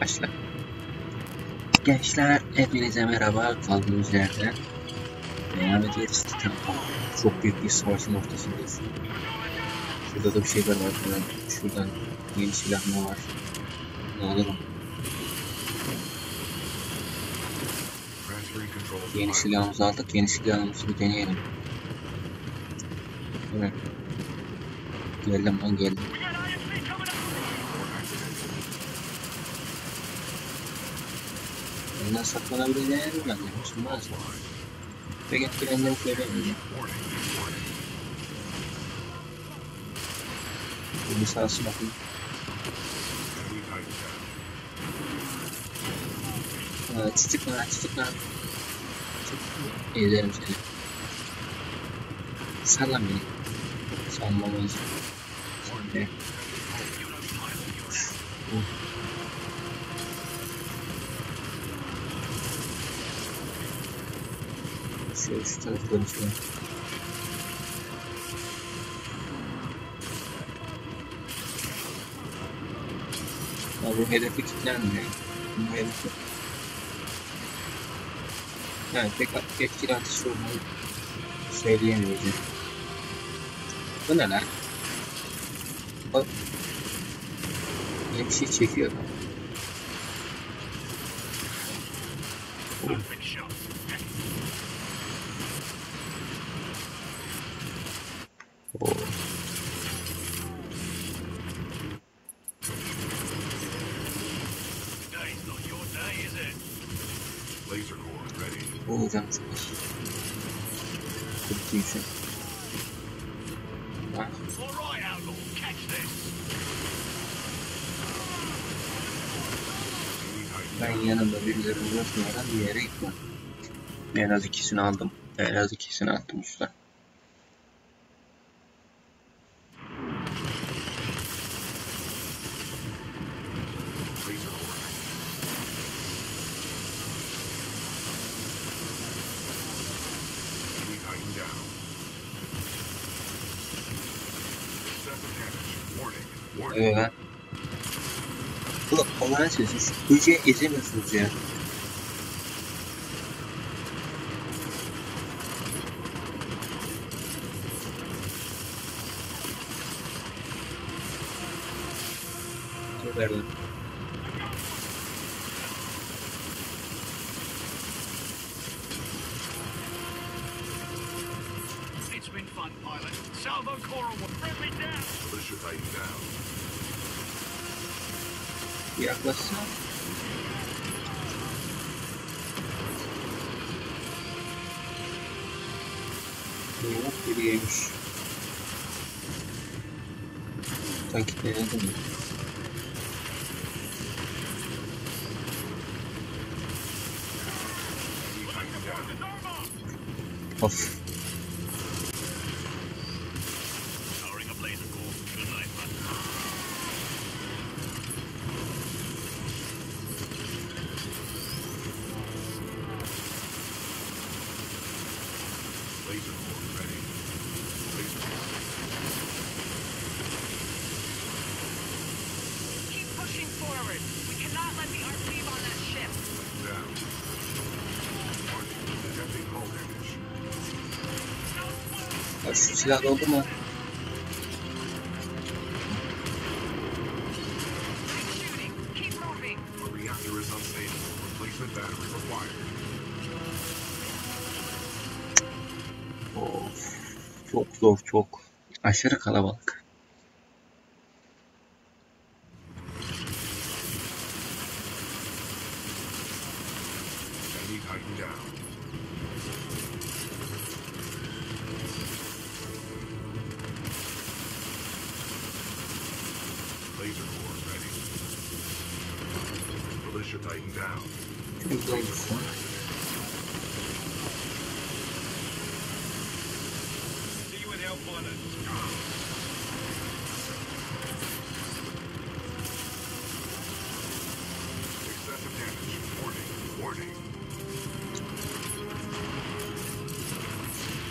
Başla. Gençler hepinize merhaba. Kaldığımız yerden devam ediyoruz. Çok büyük bir savaşın ortasındayız. Şurada da bir şeyler var falan. Şuradan yeni silah mı var? Ne alırım? Yeni silahımızı aldık. Yeni silahımızı bir deneyelim. Evet. Geldim lan geldim. tarafından saklanabileceğini bilmiyorsun bazen. Ve etkilendiğini söyleyebilirim. Bir sağsı bakayım. Evet, tutuk lan, tutuk lan. İzlerim seni. Sallan beni. Salmamalısın. Sallan beni. Şöyle şu tarafa dönüşelim. Ya bu hedefi kilitlenmiyor. Bu hedefi yani pek etkili atış olduğunu söyleyemeyeceğim. Bu ne lan? Bak. Yine bir şey çekiyor. Outlaw, catch this. Enemy Titan Ben yanımda birileri unutmadan bir yere gitmem. En az ikisini aldım. En az ikisini attım usta. Ulan onlara çalışıyorsunuz. Kuyucuya ezemiyorsunuz ya. Çok erlen. Of. silah oldu mu? Of, çok zor çok. Aşırı kalabalık.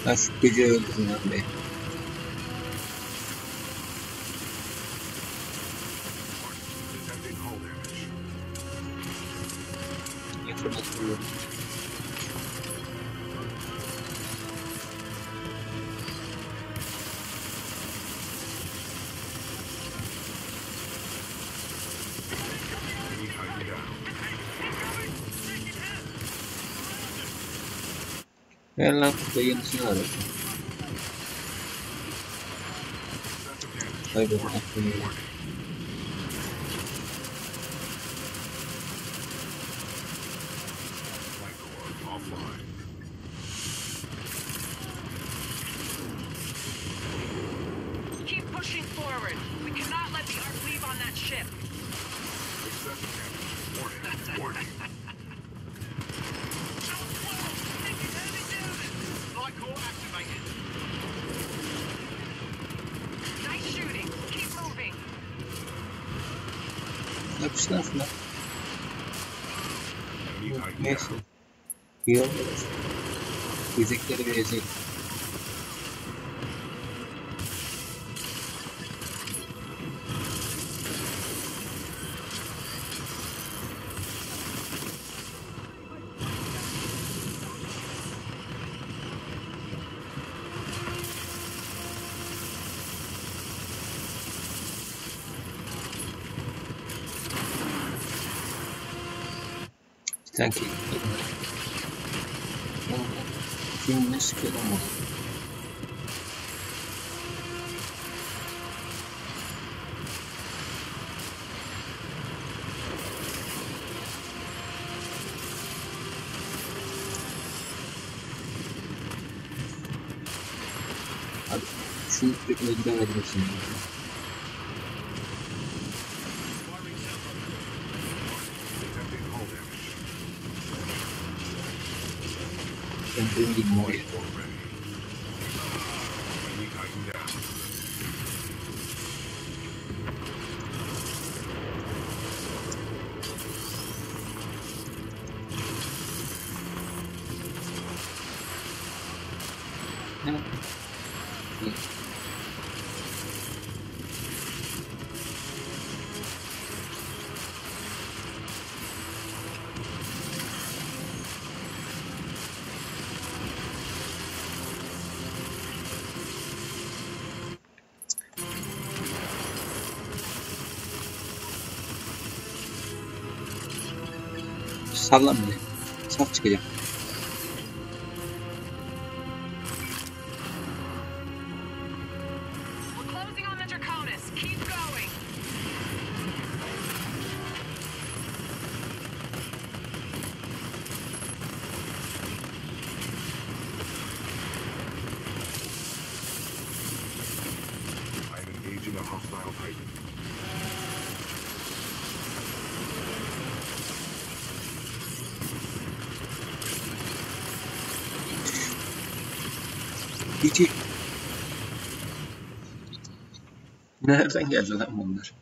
Gaspillero Hernández. Información. Ver lan kutuda yenisini var. That's a damage. Kayboldu stuff now. Place here. Is it amazing? 神秘的な時代があましたね。エンディ Sallan beni. Saf çıkacağım. İki. Nereden geldi lan bunlar?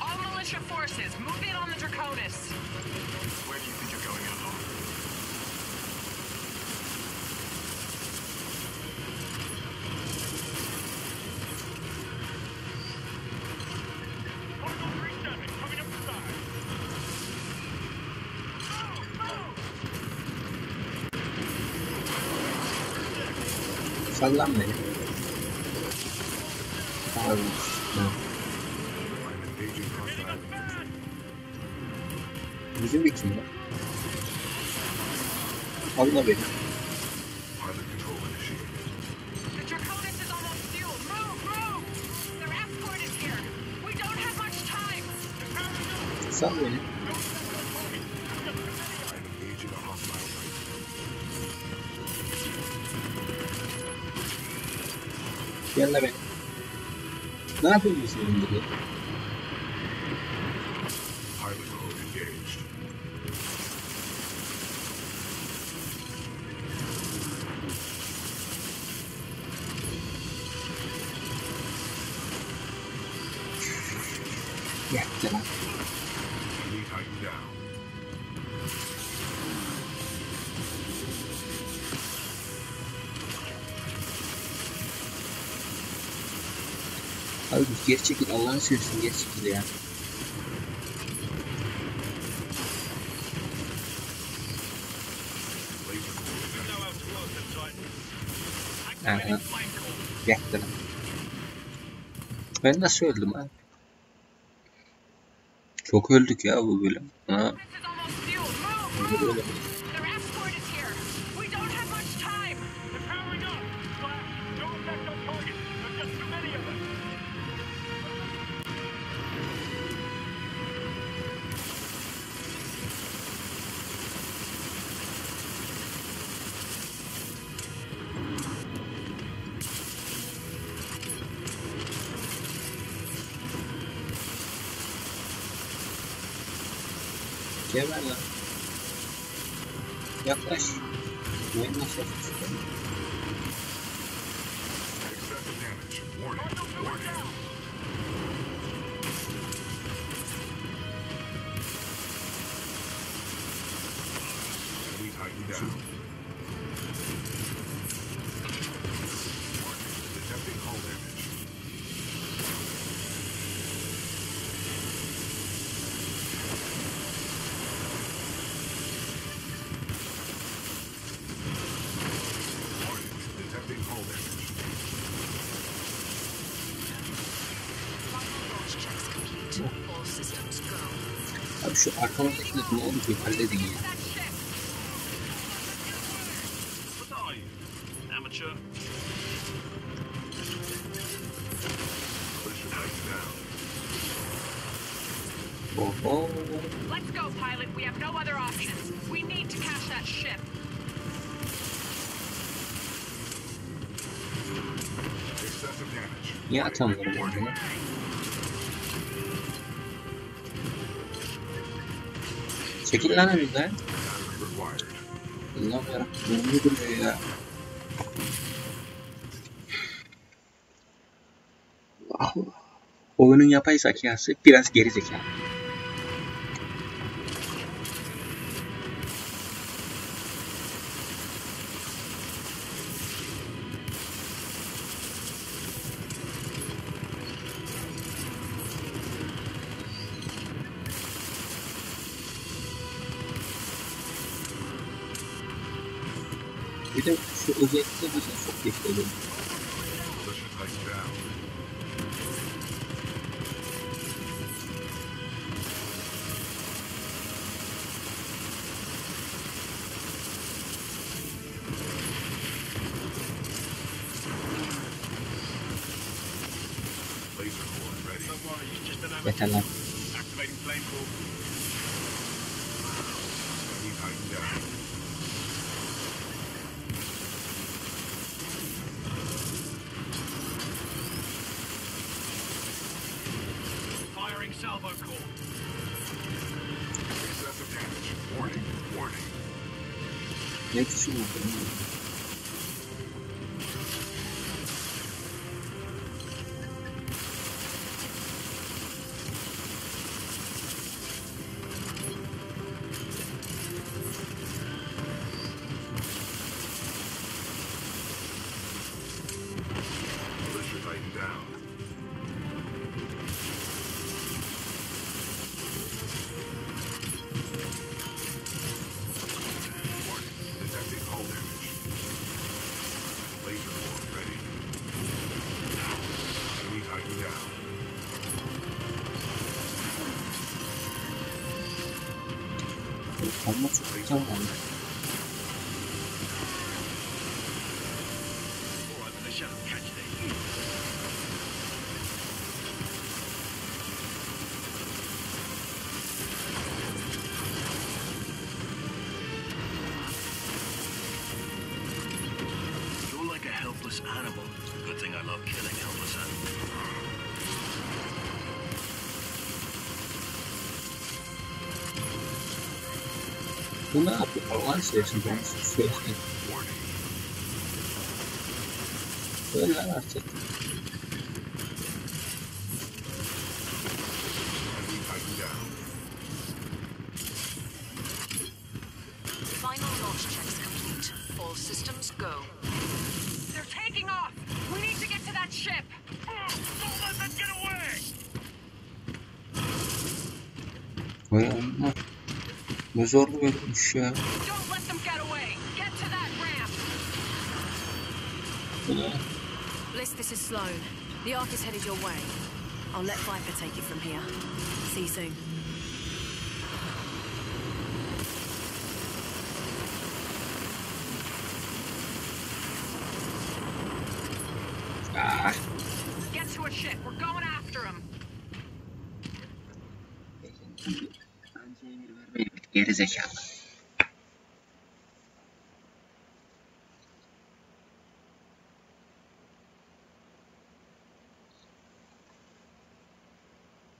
All militia forces, move in on the Draconis. Where do you think you're going, Adolf? I love me. Yanına beni. Ne yapıyorsun şimdi? Geri çekil Allah'ını seversin geri çekil ya. Aha. Ben nasıl öldüm abi? Çok öldük ya bu bölüm. Ha. down. Detecting hull damage. I'm sure I can't get the end to いや、ちょっと待ってね。Şekillenemiyor lan. Allah'ım yarabbim Wow. Oh, ya. apa Oyunun yapay zekası biraz geri zekalı. better luck. Çok güzel. You're like a helpless animal. Good thing I love killing helpless animals. Bu ne yapıyor? Allah istiyorsun ben söyleyeyim. Böyle artık. Tighten down. Final launch checks complete. All systems go. They're taking off. We need to get to that ship. Don't let them get away! Vay Allah. Ne zorlu bölümmüş ya. Don't let them get away. Get to that ramp. Bu ne? Blisk, this is Slone. The Ark is headed your way. I'll let Viper take it from here. See you soon. geri zekalı.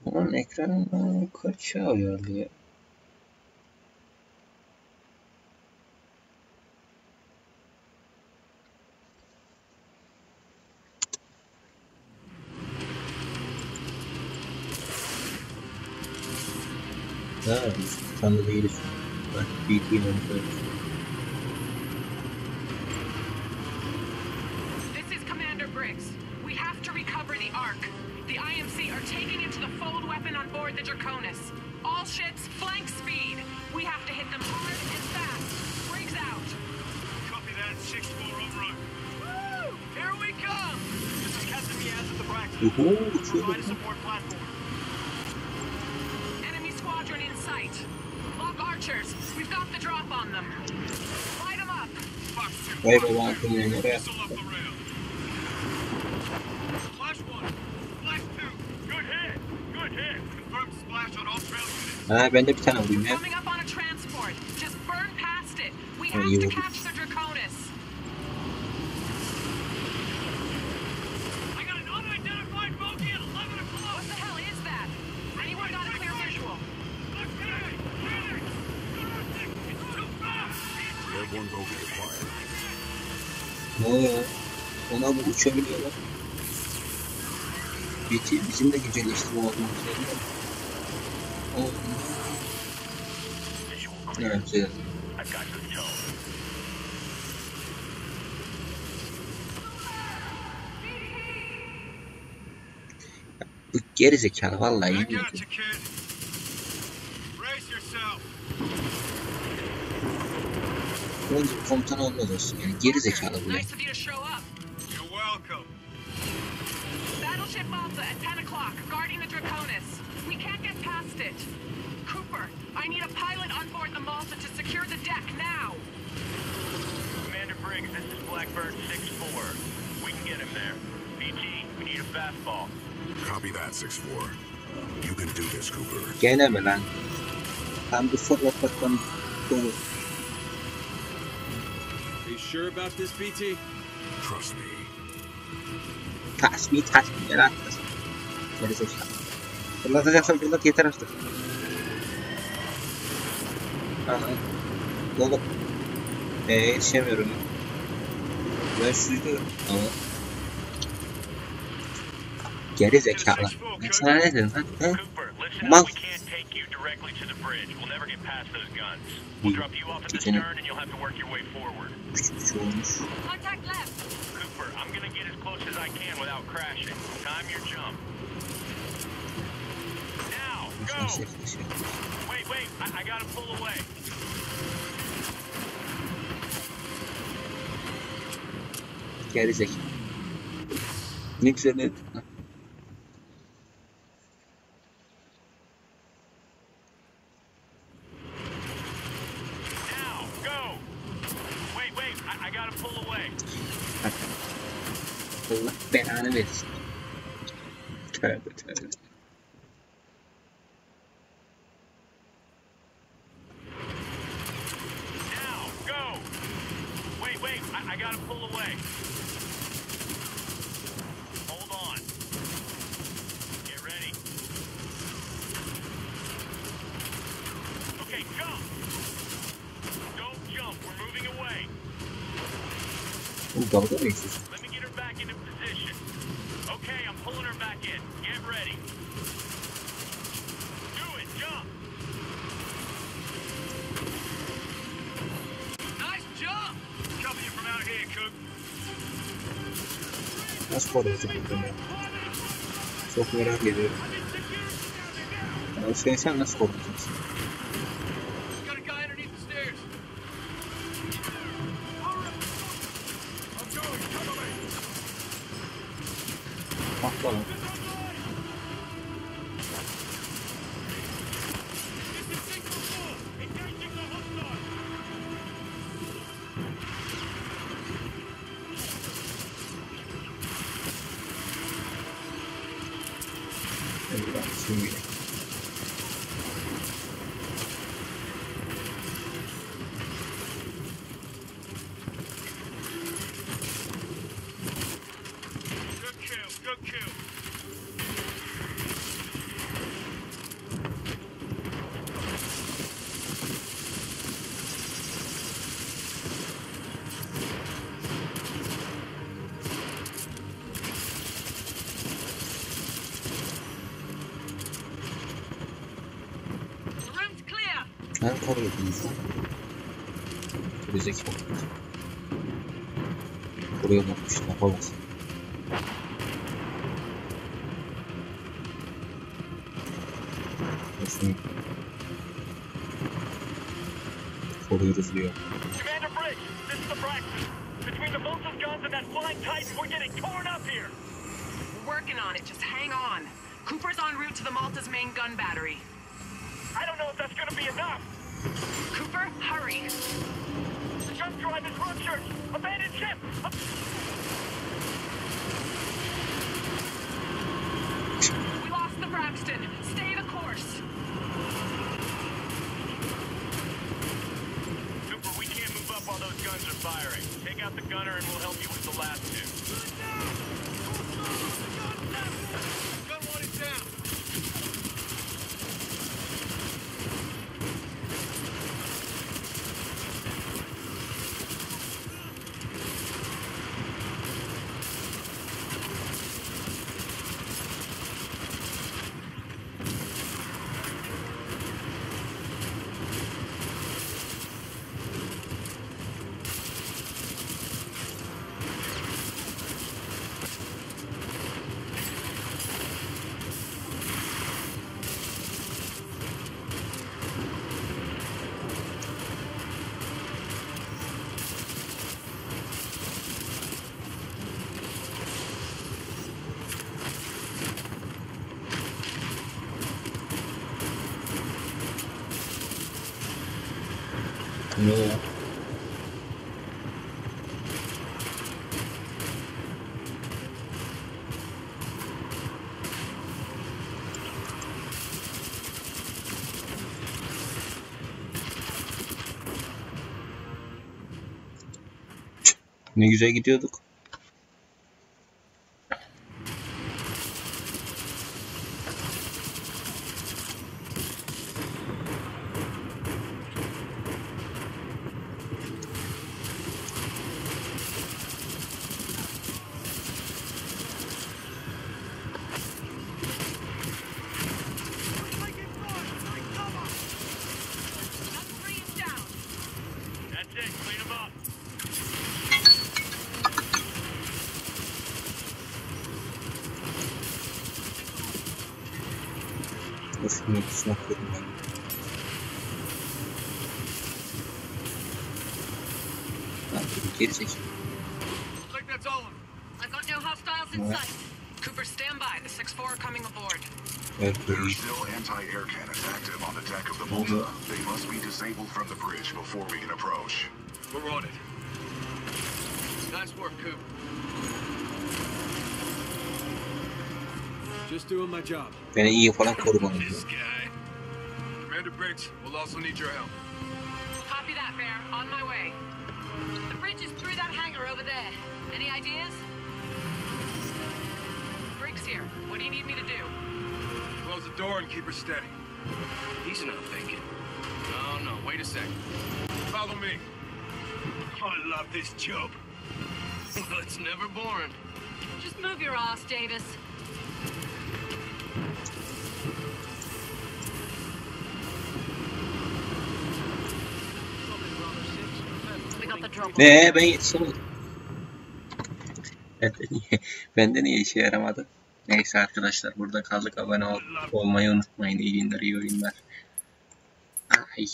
Bunun ekranı kaç ayarlı ya? Ha, tanrı değiliz. Bak, büyük bir monitör. This is Commander Briggs. We have to recover the Ark. The IMC are taking it to the fold weapon on board the Draconis. All ships, flank speed. We have to hit them hard and fast. Briggs out. Copy that, 6-4 en route. Woo! Here we come! This is Captain Miaz at the Braxton. Uhu, Provide a support platform. Archers. We've got the drop on them. Light them up. Fox 2. Vay be bana koyuyor nereye? Missile up the rail. Flash 1. Flash 2. Good hit. Good hit. Confirmed splash on all trail units. Ha ben de bir tane vurayım ya. Coming up on a transport. Just burn past it. We have you to catch Ne ya? Ona bu uçabiliyorlar. Bitti, bizim de güzelleştirme olmamız lazım. Oldu. Evet, güzel. Bu gerizekalı vallahi yemin ediyorum. Önce bir komutan olmaz olsun yani geri zekalı bu ya. Nice of to show up. You're welcome. Battleship Malta at 10 o'clock, guarding the Draconis. We can't get past it. Cooper, I need a pilot on board the Malta to secure the deck now. Commander Briggs, this is Blackbird 6-4. We can get him there. BT, we need a fastball. Copy that, 6-4. You can do this, Cooper. Gene mi lan? Tam bir forward bakmam dolu. Sure about this, BT? Trust me. Tasmi tasmi gel atlasın. Geri zekalı. Fırlatacaksan fırlat yeter artık. Aha. Dolu. Eee yetişemiyorum. Ben sürüyorum. Ama. Geri zekalı. Ben sana ne dedim lan? He? Mal. Directly to the bridge. We'll never get past those guns. We'll drop you off at the Geçelim. stern and you'll have to work your way forward. Küçük bir şey olmuş. Contact left. Cooper, I'm gonna get as close as I can without crashing. Time your jump. Now, go! şey şey. Wait, wait, I, I gotta pull away. Geri zekalı. Ne güzel ne? gotta pull away. Allah belanı versin. Tövbe tövbe. Now, go! Wait, wait, I, gotta pull away. Hold on. Get ready. Okay, jump! Don't jump, we're moving away. Oğlum dalga mı olacak. Çok merak ediyorum. Yani sen, sen nasıl korkacaksın? Atla lan. Clear. Ben koruyordunuz lan. Gerizekalı. Koruyamamış, yapamaz. Olsun. Koruyoruz diyor. Commander Briggs, this is the Braxton. Between the Vulcan guns and that flying Titan, we're getting torn up here. We're working on it. Just hang on. Cooper's en route to the Malta's main gun battery. I don't know if that's gonna be enough. Hurry. The gun drive is ruptured. Abandoned ship. We lost the Braxton. Stay the course. Cooper, we can't move up while those guns are firing. Take out the gunner and we'll help you with the last two. Gun one is down. Ya? Ne güzel gidiyorduk. No hostiles in What? sight. Cooper, stand by. The 6-4 are coming aboard. Evet There are böyle. still anti-air cannons active on the deck of the Malta. They must be disabled from the bridge before we can approach. We're on it. Nice work, Coop. Just doing my job. Beni iyi falan korumalı. This guy. Commander Briggs, we'll also need your help. Copy that, Bear. On my way. The bridge is through that hangar over there. Any ideas? Briggs here. What do you need me to do? Close the door and keep her steady. He's not thinking. No, no, wait a second. Follow me. I love this job. Well, it's never boring. Just move your ass, Davis. Ne ben yetişemedim. Niye, bende niye işe yaramadı? Neyse arkadaşlar burada kaldık. Abone ol, olmayı unutmayın. İyi günler, iyi oyunlar. Ay.